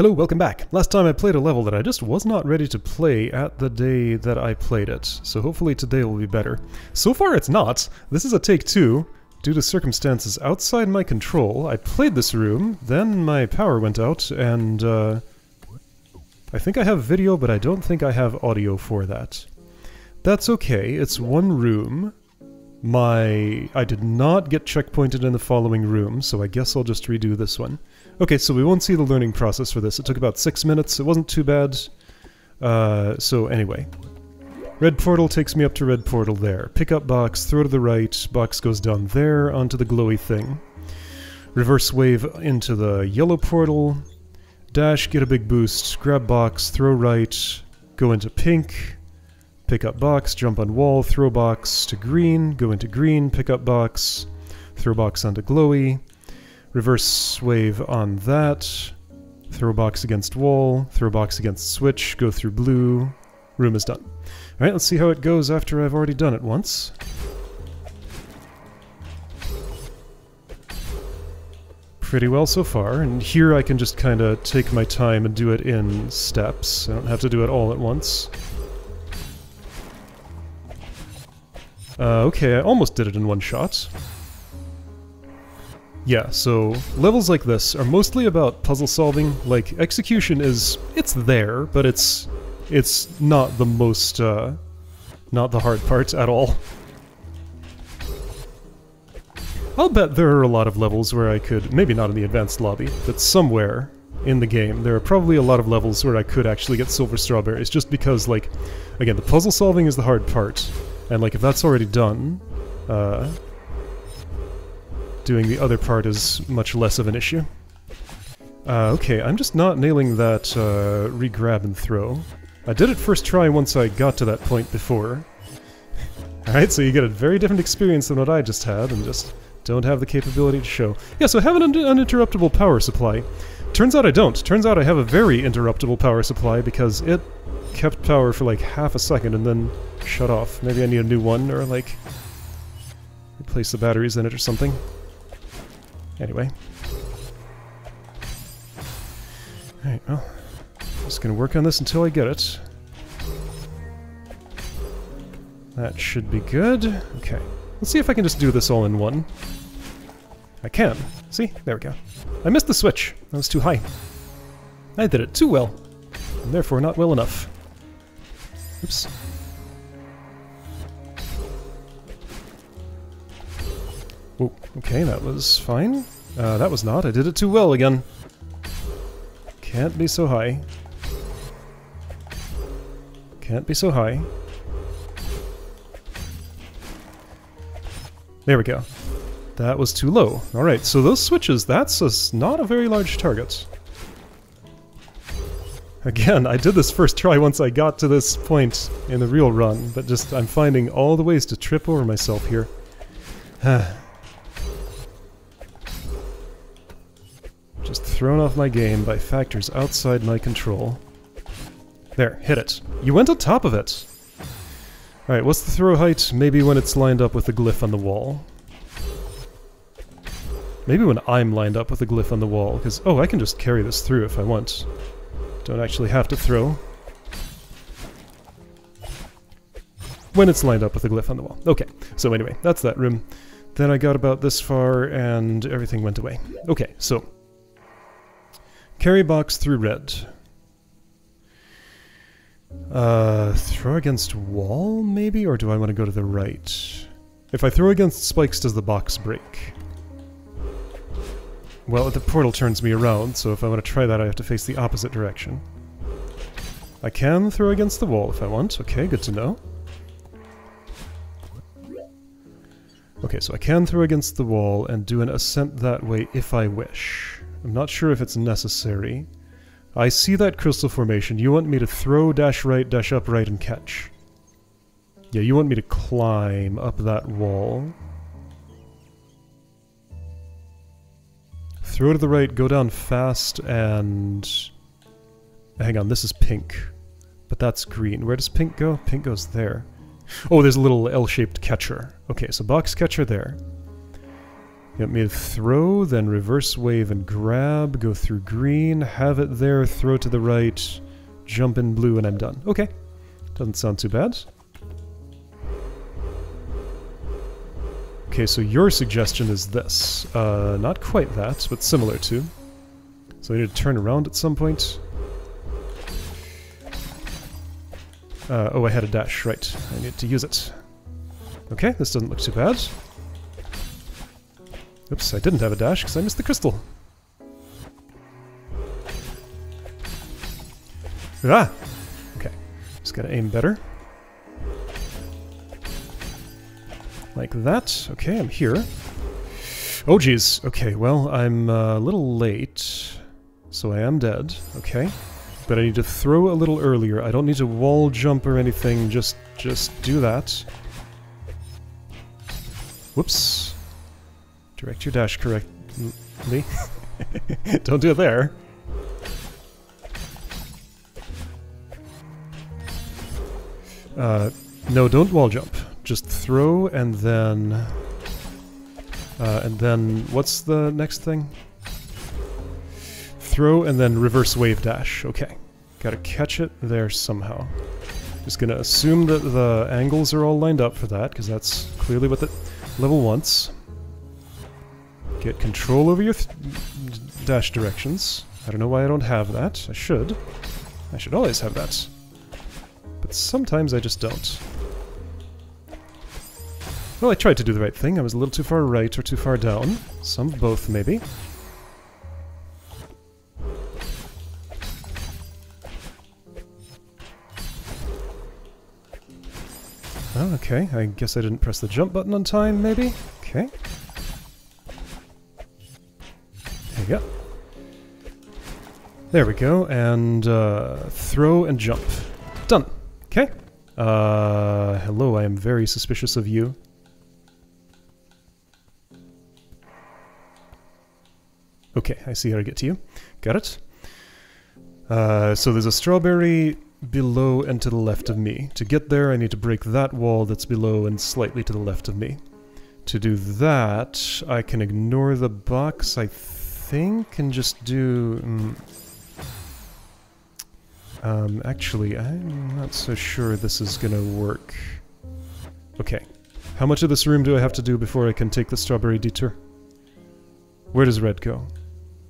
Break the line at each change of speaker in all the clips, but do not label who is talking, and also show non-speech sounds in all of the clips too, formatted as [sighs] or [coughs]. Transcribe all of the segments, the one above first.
Hello, welcome back. Last time I played a level that I just was not ready to play at the day that I played it, so hopefully today will be better. So far it's not. This is a take two. Due to circumstances outside my control, I played this room, then my power went out, and uh, I think I have video, but I don't think I have audio for that. That's okay, it's one room. My... I did not get checkpointed in the following room, so I guess I'll just redo this one. Okay, so we won't see the learning process for this. It took about six minutes. It wasn't too bad. Uh, so anyway. Red portal takes me up to red portal there. Pick up box, throw to the right, box goes down there onto the glowy thing. Reverse wave into the yellow portal. Dash, get a big boost, grab box, throw right, go into pink, pick up box, jump on wall, throw box to green, go into green, pick up box, throw box onto glowy, Reverse wave on that. Throw box against wall. Throw box against switch. Go through blue. Room is done. Alright, let's see how it goes after I've already done it once. Pretty well so far, and here I can just kind of take my time and do it in steps. I don't have to do it all at once. Uh, okay, I almost did it in one shot. Yeah, so levels like this are mostly about puzzle solving. Like, execution is... it's there, but it's... it's not the most, uh... not the hard part at all. I'll bet there are a lot of levels where I could... maybe not in the advanced lobby, but somewhere in the game, there are probably a lot of levels where I could actually get silver strawberries, just because, like, again, the puzzle solving is the hard part, and, like, if that's already done, uh, doing the other part is much less of an issue. Uh, okay, I'm just not nailing that uh, re-grab and throw. I did it first try once I got to that point before. Alright, so you get a very different experience than what I just had, and just don't have the capability to show. Yeah, so have an un uninterruptible power supply. Turns out I don't. Turns out I have a very interruptible power supply because it kept power for like half a second and then shut off. Maybe I need a new one, or like replace the batteries in it or something. Anyway. Alright, well, just gonna work on this until I get it. That should be good. Okay. Let's see if I can just do this all in one. I can. See? There we go. I missed the switch. That was too high. I did it too well. And therefore not well enough. Oops. Okay, that was fine. Uh, that was not. I did it too well again. Can't be so high. Can't be so high. There we go. That was too low. Alright, so those switches, that's a, not a very large target. Again, I did this first try once I got to this point in the real run, but just I'm finding all the ways to trip over myself here. [sighs] thrown off my game by factors outside my control. There, hit it. You went on top of it! Alright, what's the throw height? Maybe when it's lined up with the glyph on the wall. Maybe when I'm lined up with the glyph on the wall, because, oh, I can just carry this through if I want. Don't actually have to throw. When it's lined up with the glyph on the wall. Okay, so anyway, that's that room. Then I got about this far and everything went away. Okay, so Carry box through red. Uh, throw against wall, maybe? Or do I want to go to the right? If I throw against spikes, does the box break? Well, the portal turns me around, so if I want to try that, I have to face the opposite direction. I can throw against the wall if I want. Okay, good to know. Okay, so I can throw against the wall and do an ascent that way if I wish. I'm not sure if it's necessary. I see that crystal formation. You want me to throw, dash right, dash up, right, and catch. Yeah, you want me to climb up that wall. Throw to the right, go down fast, and... Hang on, this is pink. But that's green. Where does pink go? Pink goes there. Oh, there's a little L-shaped catcher. Okay, so box catcher there. You want me to throw, then reverse wave and grab, go through green, have it there, throw to the right, jump in blue, and I'm done. Okay. Doesn't sound too bad. Okay, so your suggestion is this. Uh, not quite that, but similar to. So I need to turn around at some point. Uh, oh, I had a dash, right. I need to use it. Okay, this doesn't look too bad. Oops, I didn't have a dash because I missed the crystal. Ah! Okay, just gotta aim better. Like that. Okay, I'm here. Oh geez, okay, well, I'm a little late, so I am dead, okay. But I need to throw a little earlier. I don't need to wall jump or anything, just, just do that. Whoops. Direct your dash correctly. [laughs] Don't do it there. Uh, no, don't wall jump. Just throw and then... Uh, and then, what's the next thing? Throw and then reverse wave dash. Okay. Gotta catch it there somehow. Just gonna assume that the angles are all lined up for that, because that's clearly what the level wants. Get control over your dash directions. I don't know why I don't have that. I should. I should always have that. But sometimes I just don't. Well, I tried to do the right thing. I was a little too far right or too far down. Some both, maybe. Oh, okay. I guess I didn't press the jump button on time, maybe? Okay. There we go, and uh, throw and jump. Done. Okay. Uh, hello, I am very suspicious of you. Okay, I see how to get to you. Got it. Uh, so there's a strawberry below and to the left of me. To get there, I need to break that wall that's below and slightly to the left of me. To do that, I can ignore the box, I think, and just do... Mm, um, actually, I'm not so sure this is gonna work. Okay. How much of this room do I have to do before I can take the strawberry detour? Where does red go?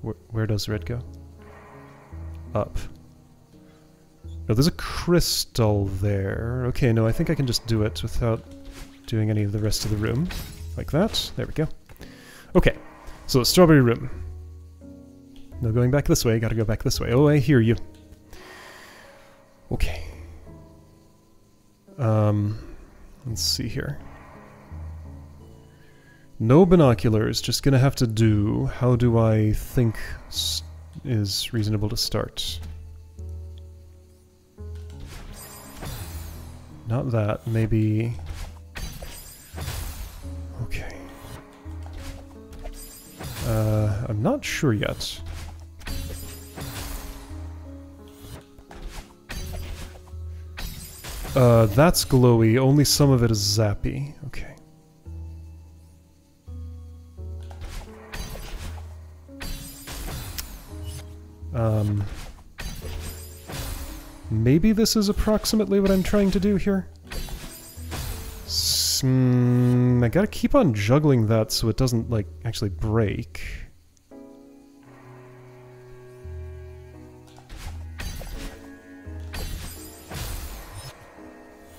Where, where does red go? Up. No, there's a crystal there. Okay, no, I think I can just do it without doing any of the rest of the room. Like that. There we go. Okay, so strawberry room. No going back this way, gotta go back this way. Oh, I hear you. Okay. Um, let's see here. No binoculars, just gonna have to do. How do I think is reasonable to start? Not that, maybe... Okay. Uh, I'm not sure yet. Uh, that's glowy, only some of it is zappy. Okay. Um... Maybe this is approximately what I'm trying to do here? Mm, I gotta keep on juggling that so it doesn't, like, actually break.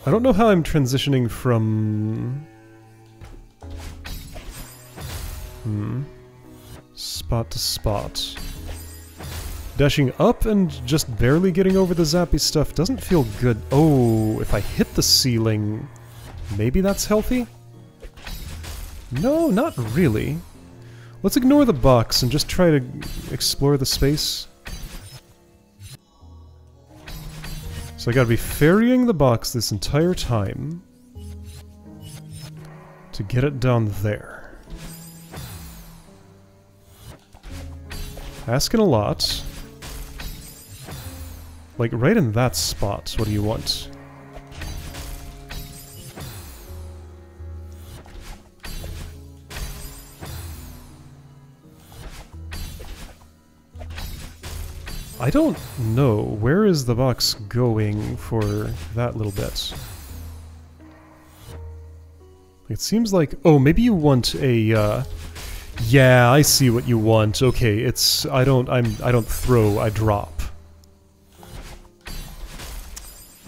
I don't know how I'm transitioning from... Hmm. Spot to spot. Dashing up and just barely getting over the zappy stuff doesn't feel good. Oh, if I hit the ceiling, maybe that's healthy? No, not really. Let's ignore the box and just try to explore the space. So I gotta be ferrying the box this entire time to get it down there. Asking a lot. Like, right in that spot, what do you want? I don't know. Where is the box going for that little bit? It seems like... Oh, maybe you want a... Uh, yeah, I see what you want. Okay, it's... I don't... I'm... I don't throw, I drop.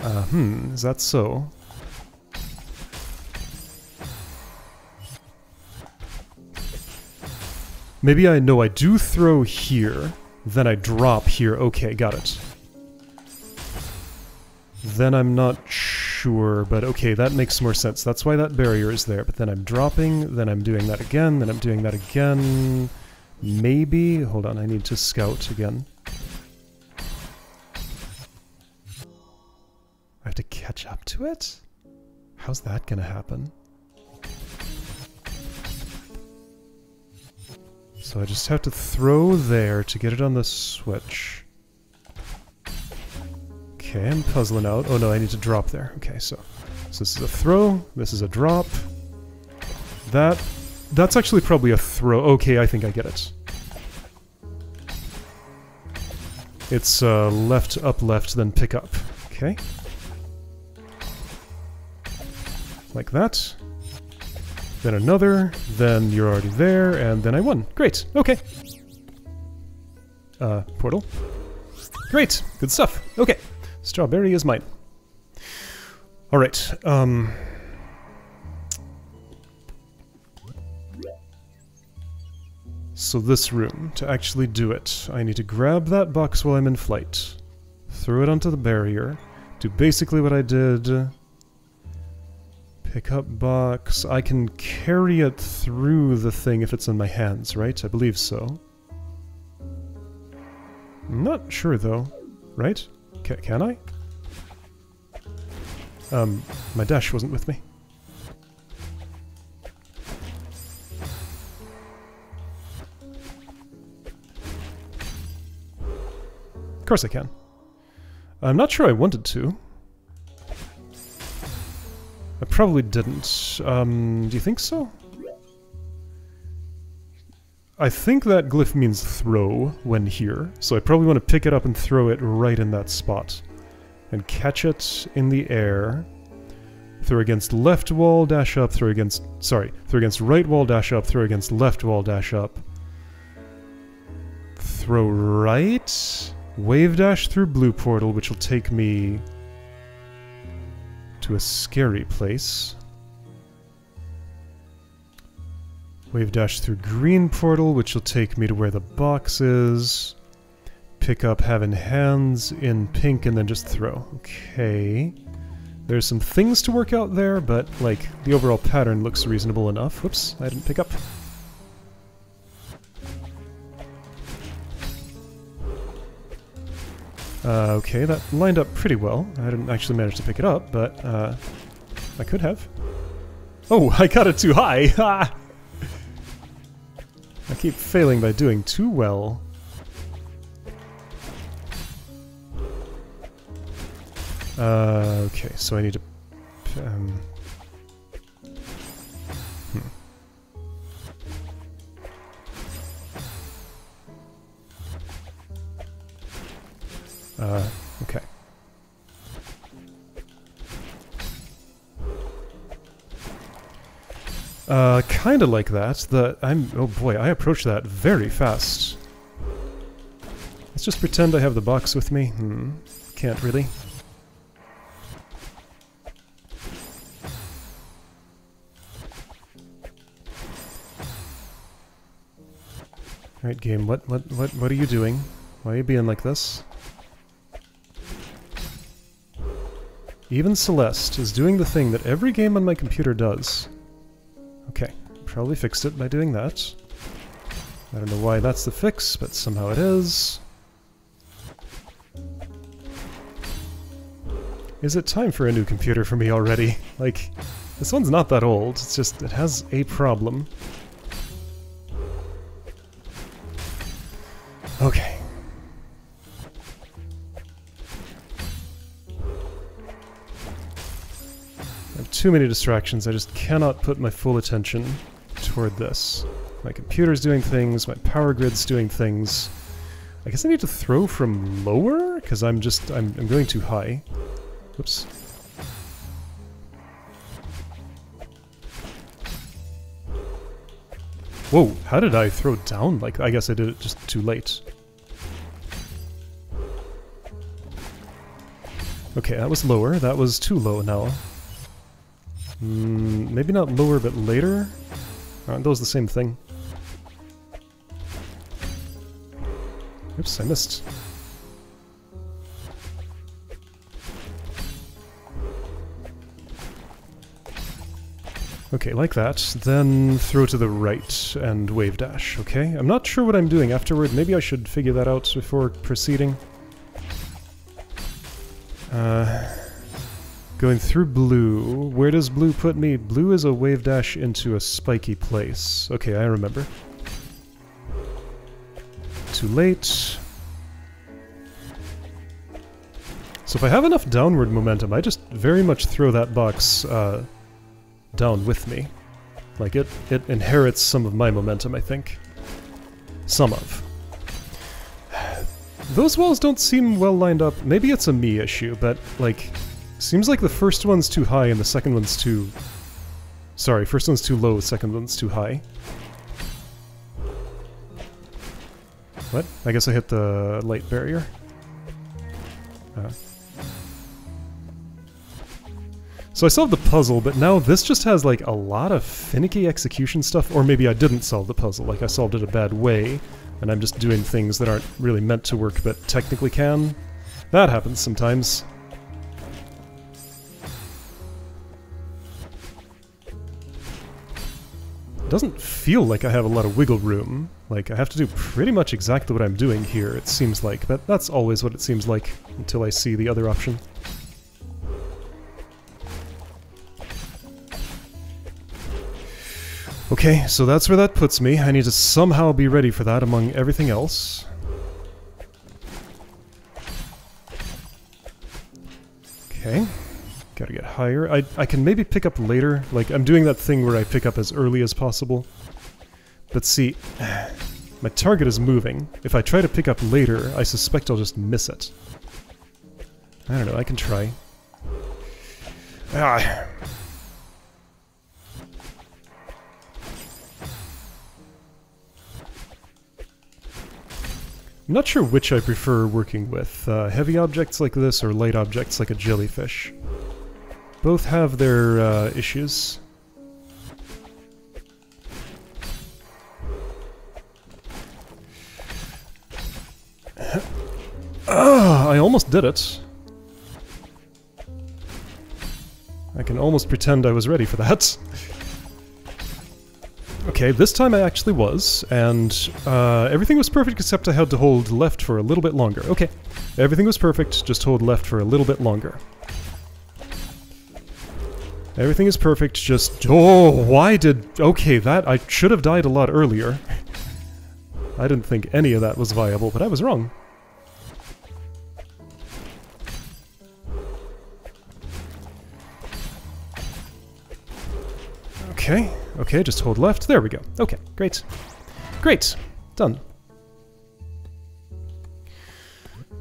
Uh, hmm, is that so? Maybe I know I do throw here, then I drop here. Okay, got it. Then I'm not sure, but okay, that makes more sense. That's why that barrier is there. But then I'm dropping, then I'm doing that again, then I'm doing that again. Maybe... Hold on, I need to scout again. I have to catch up to it? How's that gonna happen? So I just have to throw there to get it on the switch. Okay, I'm puzzling out. Oh no, I need to drop there. Okay, so, so this is a throw, this is a drop. That, that's actually probably a throw. Okay, I think I get it. It's uh, left, up, left, then pick up. Okay. Like that. Then another, then you're already there, and then I won. Great, okay. Uh, portal. Great, good stuff. Okay, strawberry is mine. Alright, um... So this room, to actually do it, I need to grab that box while I'm in flight, throw it onto the barrier, do basically what I did Pick up box. I can carry it through the thing if it's in my hands, right? I believe so. Not sure though, right? C can I? Um, my dash wasn't with me. Of course I can. I'm not sure I wanted to. I probably didn't. Um, do you think so? I think that glyph means throw when here, so I probably want to pick it up and throw it right in that spot. And catch it in the air. Throw against left wall, dash up, throw against... Sorry, throw against right wall, dash up, throw against left wall, dash up. Throw right... Wave dash through blue portal, which will take me to a scary place. Wave dash through green portal, which will take me to where the box is. Pick up having hands in pink and then just throw. Okay. There's some things to work out there, but, like, the overall pattern looks reasonable enough. Whoops, I didn't pick up. Uh, okay, that lined up pretty well. I didn't actually manage to pick it up, but uh, I could have. Oh, [laughs] I got it too high! [laughs] I keep failing by doing too well. Uh, okay, so I need to... Um, Uh, okay. Uh, kinda like that. The I'm oh boy, I approach that very fast. Let's just pretend I have the box with me. Hmm. Can't really. Alright game, what what what what are you doing? Why are you being like this? Even Celeste is doing the thing that every game on my computer does. Okay, probably fixed it by doing that. I don't know why that's the fix, but somehow it is. Is it time for a new computer for me already? Like, this one's not that old, it's just, it has a problem. Too many distractions. I just cannot put my full attention toward this. My computer's doing things, my power grid's doing things. I guess I need to throw from lower? Because I'm just... I'm, I'm going too high. Oops. Whoa, how did I throw down like I guess I did it just too late. Okay, that was lower. That was too low now. Mm, maybe not lower, but later? Aren't those the same thing? Oops, I missed. Okay, like that. Then throw to the right and wave dash, okay? I'm not sure what I'm doing afterward. Maybe I should figure that out before proceeding. Uh, going through blue. Where does blue put me? Blue is a wave dash into a spiky place. Okay, I remember. Too late. So if I have enough downward momentum, I just very much throw that box uh, down with me. Like, it, it inherits some of my momentum, I think. Some of. [sighs] Those walls don't seem well lined up. Maybe it's a me issue, but, like, seems like the first one's too high and the second one's too... Sorry, first one's too low, second one's too high. What? I guess I hit the light barrier. Uh. So I solved the puzzle, but now this just has like a lot of finicky execution stuff, or maybe I didn't solve the puzzle, like I solved it a bad way, and I'm just doing things that aren't really meant to work but technically can. That happens sometimes. Doesn't feel like I have a lot of wiggle room. Like, I have to do pretty much exactly what I'm doing here, it seems like, but that's always what it seems like until I see the other option. Okay, so that's where that puts me. I need to somehow be ready for that among everything else. Gotta get higher. I, I can maybe pick up later. Like, I'm doing that thing where I pick up as early as possible. But see, [sighs] my target is moving. If I try to pick up later, I suspect I'll just miss it. I don't know, I can try. Ah, I'm not sure which I prefer working with, uh, heavy objects like this or light objects like a jellyfish. Both have their uh, issues. Ah, I almost did it. I can almost pretend I was ready for that. Okay, this time I actually was, and uh, everything was perfect except I had to hold left for a little bit longer. Okay, everything was perfect, just hold left for a little bit longer. Everything is perfect, just... Oh, why did... Okay, that... I should have died a lot earlier. I didn't think any of that was viable, but I was wrong. Okay. Okay, just hold left. There we go. Okay, great. Great. Done.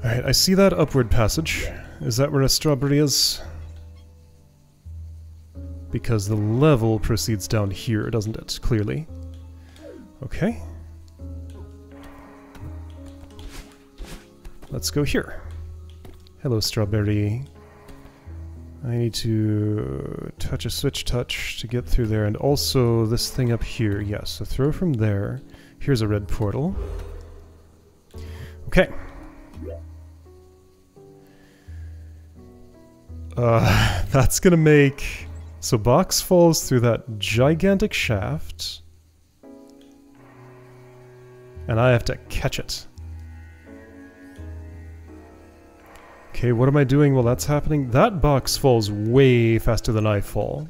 Alright, I see that upward passage. Is that where a strawberry is? Because the level proceeds down here, doesn't it? Clearly. Okay. Let's go here. Hello, strawberry. I need to touch a switch touch to get through there, and also this thing up here. Yes, so throw from there. Here's a red portal. Okay. Uh, [laughs] that's gonna make... So box falls through that gigantic shaft. And I have to catch it. Okay, what am I doing while that's happening? That box falls way faster than I fall.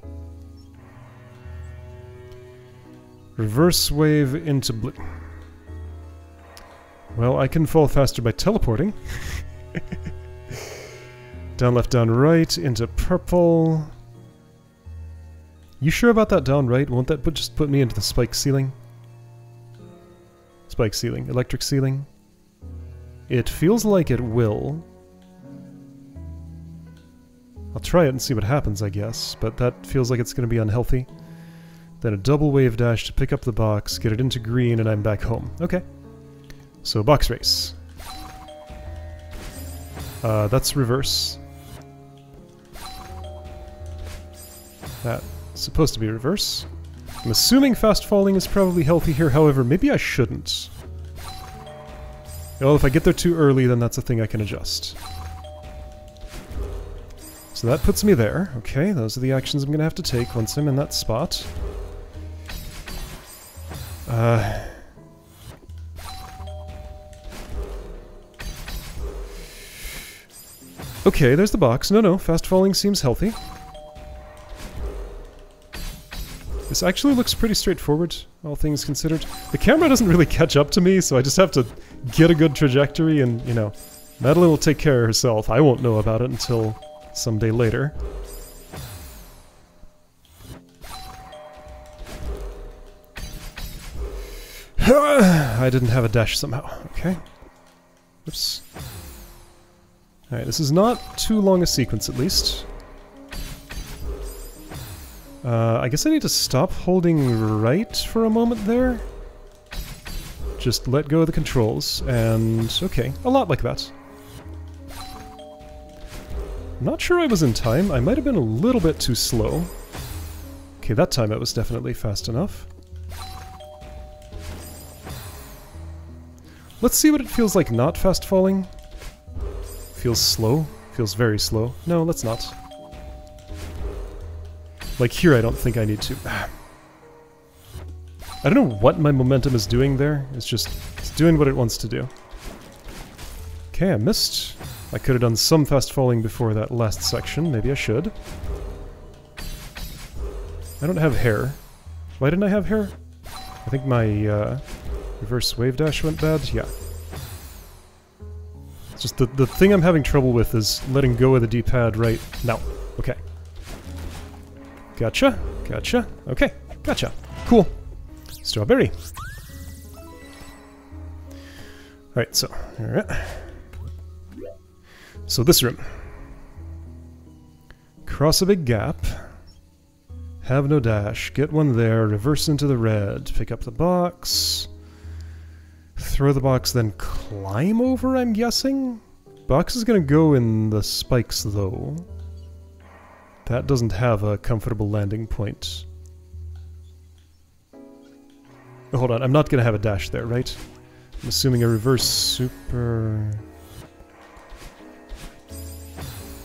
Reverse wave into blue. Well, I can fall faster by teleporting. [laughs] down left, down right, into purple. You sure about that down right? Won't that put, just put me into the spike ceiling? Spike ceiling. Electric ceiling? It feels like it will. I'll try it and see what happens, I guess, but that feels like it's going to be unhealthy. Then a double wave dash to pick up the box, get it into green, and I'm back home. Okay. So, box race. Uh, that's reverse. That's supposed to be reverse. I'm assuming fast falling is probably healthy here, however, maybe I shouldn't. Well, if I get there too early, then that's a thing I can adjust. So that puts me there. Okay, those are the actions I'm going to have to take once I'm in that spot. Uh... Okay, there's the box. No, no, fast falling seems healthy. This actually looks pretty straightforward, all things considered. The camera doesn't really catch up to me, so I just have to get a good trajectory and, you know, Madeline will take care of herself. I won't know about it until someday later. [sighs] I didn't have a dash somehow. Okay. Oops. Alright, this is not too long a sequence at least. Uh, I guess I need to stop holding right for a moment there. Just let go of the controls, and okay, a lot like that. Not sure I was in time, I might have been a little bit too slow. Okay, that time it was definitely fast enough. Let's see what it feels like not fast falling. Feels slow. Feels very slow. No, let's not. Like here, I don't think I need to. [sighs] I don't know what my momentum is doing there. It's just, it's doing what it wants to do. Okay, I missed. I could have done some fast falling before that last section. Maybe I should. I don't have hair. Why didn't I have hair? I think my uh, reverse wave dash went bad. Yeah. It's just the, the thing I'm having trouble with is letting go of the D-pad right now. Okay. Gotcha. Gotcha. Okay. Gotcha. Cool. Strawberry. Alright, so, alright. So this room. Cross a big gap. Have no dash. Get one there. Reverse into the red. Pick up the box. Throw the box, then climb over, I'm guessing? Box is gonna go in the spikes, though. That doesn't have a comfortable landing point. Oh, hold on, I'm not gonna have a dash there, right? I'm assuming a reverse super...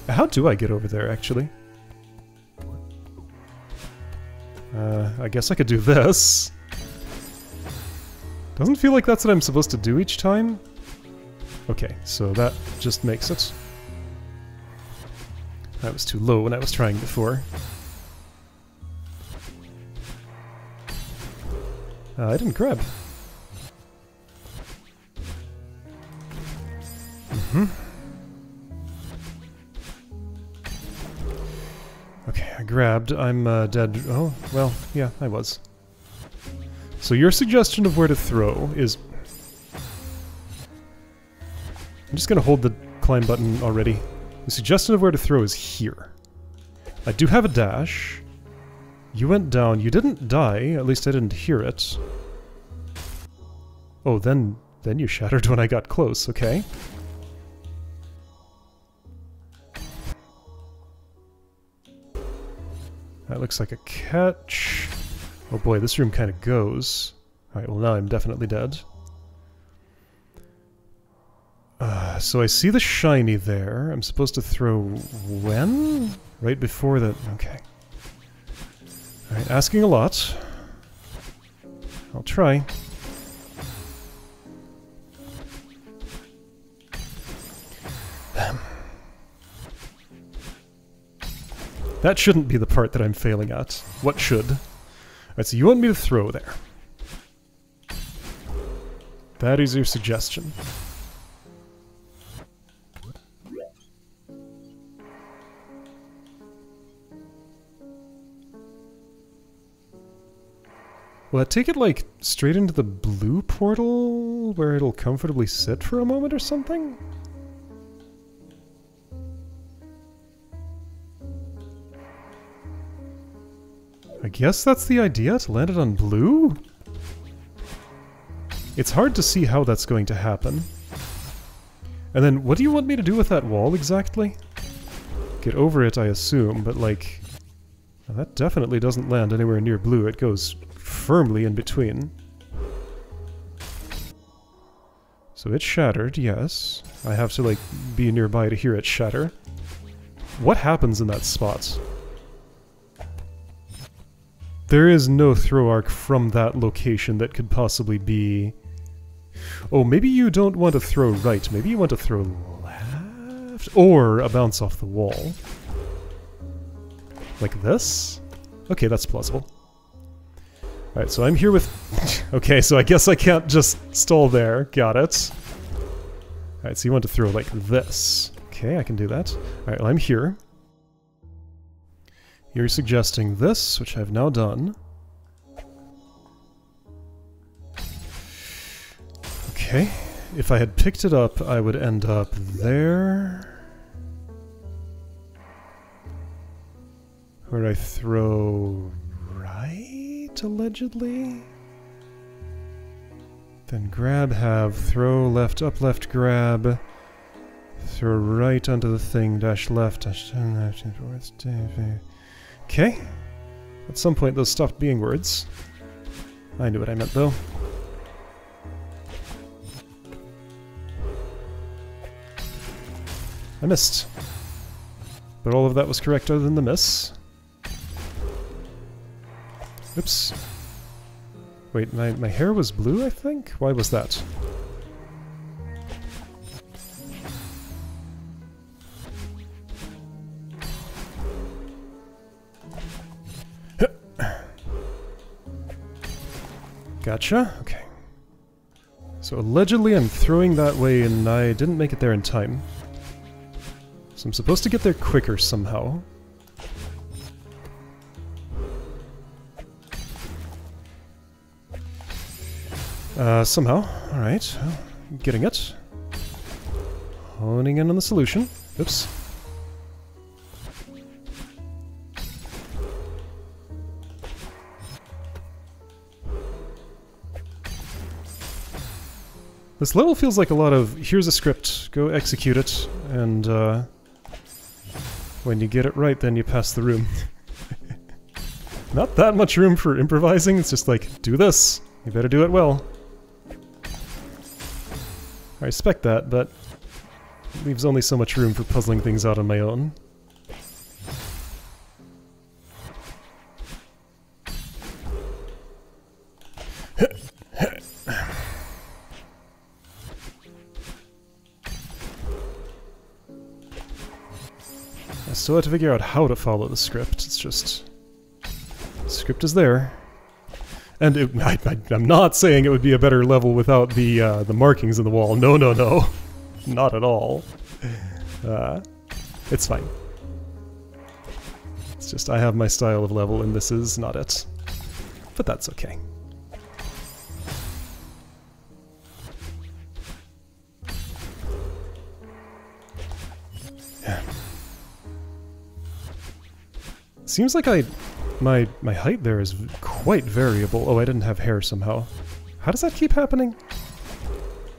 How do I get over there, actually? Uh, I guess I could do this. Doesn't feel like that's what I'm supposed to do each time. Okay, so that just makes it. That was too low when I was trying before. Uh, I didn't grab. Mm-hmm. Okay, I grabbed. I'm uh, dead. Oh, well, yeah, I was. So your suggestion of where to throw is... I'm just gonna hold the climb button already. The suggestion of where to throw is here. I do have a dash. You went down. You didn't die. At least I didn't hear it. Oh, then then you shattered when I got close. Okay. That looks like a catch. Oh boy, this room kind of goes. Alright, well now I'm definitely dead. Uh, so I see the shiny there. I'm supposed to throw when? Right before that. Okay. Alright, asking a lot. I'll try. That shouldn't be the part that I'm failing at. What should? Alright, so you want me to throw there. That is your suggestion. Will I take it, like, straight into the blue portal? where it'll comfortably sit for a moment or something? I guess that's the idea, to land it on blue? It's hard to see how that's going to happen. And then, what do you want me to do with that wall exactly? Get over it, I assume, but like... that definitely doesn't land anywhere near blue, it goes firmly in between. So it's shattered, yes. I have to, like, be nearby to hear it shatter. What happens in that spot? There is no throw arc from that location that could possibly be... Oh, maybe you don't want to throw right. Maybe you want to throw left? Or a bounce off the wall. Like this? Okay, that's plausible. Alright, so I'm here with... okay, so I guess I can't just stall there. Got it. Alright, so you want to throw like this. Okay, I can do that. Alright, well I'm here. You're suggesting this, which I've now done. Okay. If I had picked it up, I would end up there. Where I throw allegedly? Then grab, have, throw, left, up, left, grab. Throw right onto the thing, dash left, dash down left, Okay. At some point those stopped being words. I knew what I meant though. I missed. But all of that was correct other than the miss. Oops. Wait, my, my hair was blue, I think? Why was that? [coughs] Gotcha. Okay. So allegedly I'm throwing that way and I didn't make it there in time. So I'm supposed to get there quicker somehow. Uh, somehow. Alright. Well, getting it. Honing in on the solution. Oops. This level feels like a lot of, here's a script, go execute it, and uh, when you get it right, then you pass the room. [laughs] Not that much room for improvising, it's just like, do this, you better do it well. I respect that, but it leaves only so much room for puzzling things out on my own. I still have to figure out how to follow the script. It's just... The script is there. And it, I, am not saying it would be a better level without the uh, the markings in the wall. No, no, no. [laughs] Not at all. Uh, it's fine. It's just I have my style of level and this is not it. But that's okay. Seems like I... My, my height there is quite variable. Oh, I didn't have hair somehow. How does that keep happening?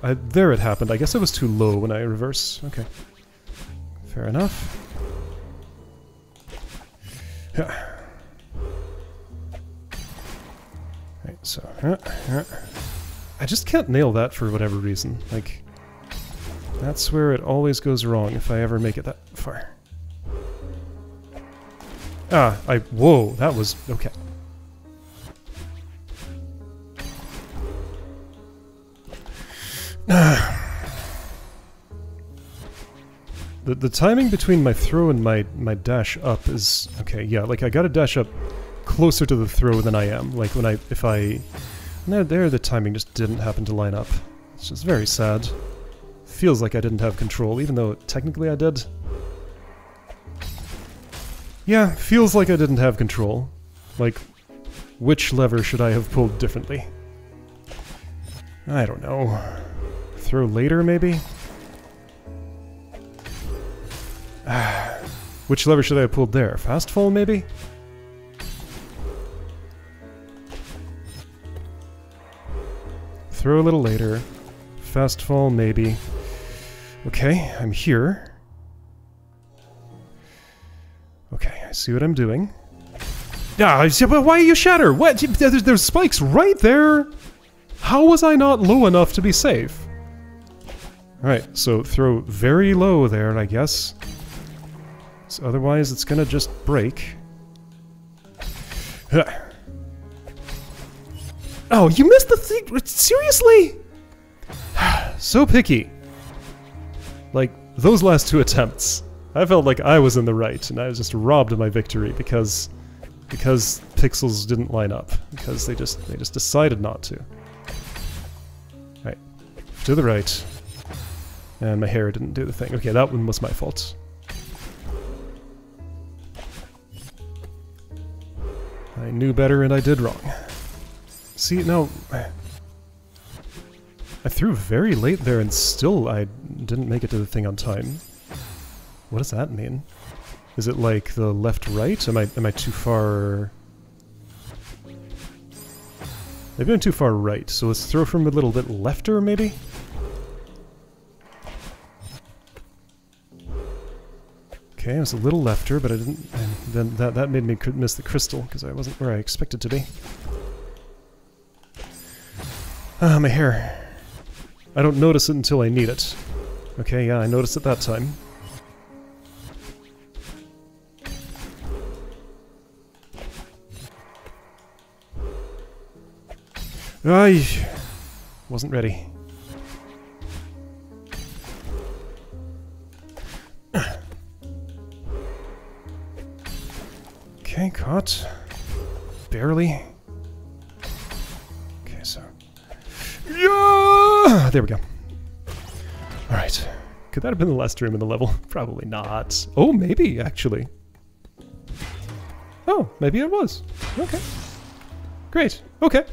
I, there it happened. I guess it was too low when I reverse. Okay. Fair enough. Yeah. Right, so... I just can't nail that for whatever reason. Like, that's where it always goes wrong if I ever make it that far. Ah, I... Whoa, that was... Okay. The, the timing between my throw and my, my dash up is... Okay, yeah, like I gotta dash up closer to the throw than I am. Like when I... If I... No, there the timing just didn't happen to line up. It's just very sad. Feels like I didn't have control, even though technically I did. Yeah, feels like I didn't have control. Like, which lever should I have pulled differently? I don't know. Throw later, maybe? Which lever should I have pulled there? Fast fall, maybe? Throw a little later. Fast fall, maybe. Okay, I'm here. Okay, I see what I'm doing. Ah, but why are you shatter? What? There's, there's spikes right there. How was I not low enough to be safe? Alright, so throw very low there, I guess. So otherwise it's gonna just break. Oh, you missed the thing! Seriously? [sighs] so picky. Like, those last two attempts, I felt like I was in the right, and I was just robbed of my victory because because pixels didn't line up. Because they just they just decided not to. Right. To the right. And my hair didn't do the thing. Okay, that one was my fault. I knew better and I did wrong. See, no... I threw very late there and still I didn't make it to the thing on time. What does that mean? Is it like the left-right? Am I, am I too far... Maybe I'm too far right, so let's throw from a little bit lefter, maybe? Okay, I was a little lefter, but I didn't... And then that, that made me miss the crystal, because I wasn't where I expected to be. Ah, my hair. I don't notice it until I need it. Okay, yeah, I noticed it that time. I wasn't ready. Okay, caught. Barely. Okay, so... Yeah! There we go. Alright. Could that have been the last room in the level? [laughs] Probably not. Oh, maybe, actually. Oh, maybe it was. Okay. Great. Okay.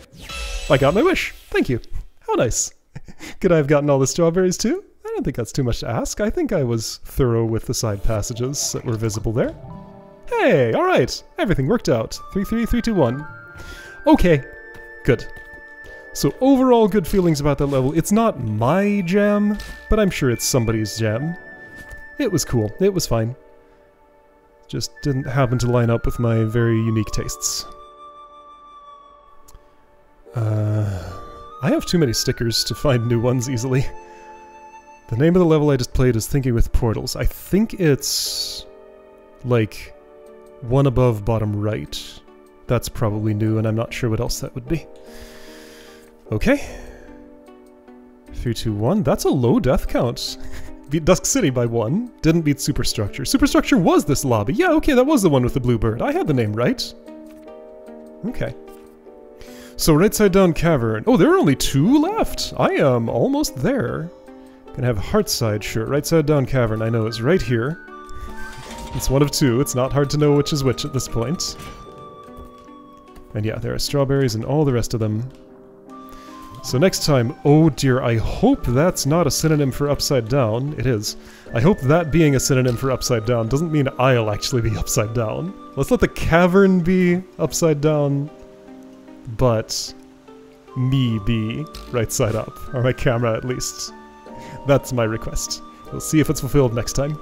I got my wish. Thank you. How nice. [laughs] Could I have gotten all the strawberries too? I don't think that's too much to ask. I think I was thorough with the side passages that were visible there. Hey, alright. Everything worked out. 33321. Okay. Good. So overall good feelings about that level. It's not my jam, but I'm sure it's somebody's jam. It was cool. It was fine. Just didn't happen to line up with my very unique tastes. Uh, I have too many stickers to find new ones easily. The name of the level I just played is Thinking with Portals. I think it's... like... one above bottom right. That's probably new, and I'm not sure what else that would be. Okay. 321. That's a low death count. [laughs] beat Dusk City by one. Didn't beat Superstructure. Superstructure was this lobby. Yeah, okay, that was the one with the blue bird. I had the name right. Okay. So right side down cavern. Oh, there are only two left. I am almost there. Gonna have heart side, sure. Right side down cavern, I know, is right here. It's one of two. It's not hard to know which is which at this point. And yeah, there are strawberries and all the rest of them. So next time, oh dear, I hope that's not a synonym for upside down. It is. I hope that being a synonym for upside down doesn't mean I'll actually be [laughs] upside down. Let's let the cavern be upside down, but me be right side up, or my camera at least. That's my request. We'll see if it's fulfilled next time.